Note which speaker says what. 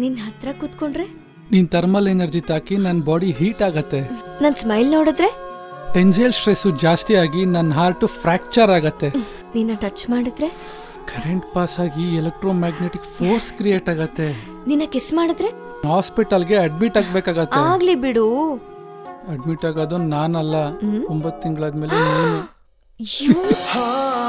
Speaker 1: ನಿನ್ ಹತ್ರ ಕುತ್ಕೊಂಡ್ರೆ?
Speaker 2: ನಿನ್ ಥರ್ಮಲ್ ಎನರ್ಜಿ ತಾಕಿ ನನ್ನ ಬಾಡಿ ಹೀಟ್ ಆಗತ್ತೆ.
Speaker 1: ನನ್ ಸ್ಮೈಲ್ ನೋಡಿದ್ರೆ?
Speaker 2: ಟೆನ್ಸೈಲ್ ಸ್ಟ್ರೆಸ್ ಜಾಸ್ತಿ ಆಗಿ ನನ್ನ ಹಾರ್ಟ್ ಫ್ರಾಕ್ಚರ್ ಆಗತ್ತೆ.
Speaker 1: ನಿನ್ನ ಟಚ್ ಮಾಡಿದ್ರೆ?
Speaker 2: ಕರೆಂಟ್ ಪಾಸ್ ಆಗಿ ಎಲೆಕ್ಟ್ರೋ ಮ್ಯಾಗ್ನೆಟಿಕ್ ಫೋರ್ಸ್ ಕ್ರಿಯೇಟ್ ಆಗತ್ತೆ.
Speaker 1: ನಿನ್ನ ಕಿಸ್ ಮಾಡಿದ್ರೆ?
Speaker 2: ಹಾಸ್ಪಿಟಲ್ಗೆ ಅಡ್ಮಿಟ್ ಆಗ್ಬೇಕಾಗತ್ತೆ.
Speaker 1: ಆಗ್ಲಿ ಬಿಡು.
Speaker 2: ಅಡ್ಮಿಟ್ ಆಗೋದು ನಾನಲ್ಲ. ಒಂಬತ್ತು ತಿಂಗಳಾದ್ಮೇಲೆ ನೀನು.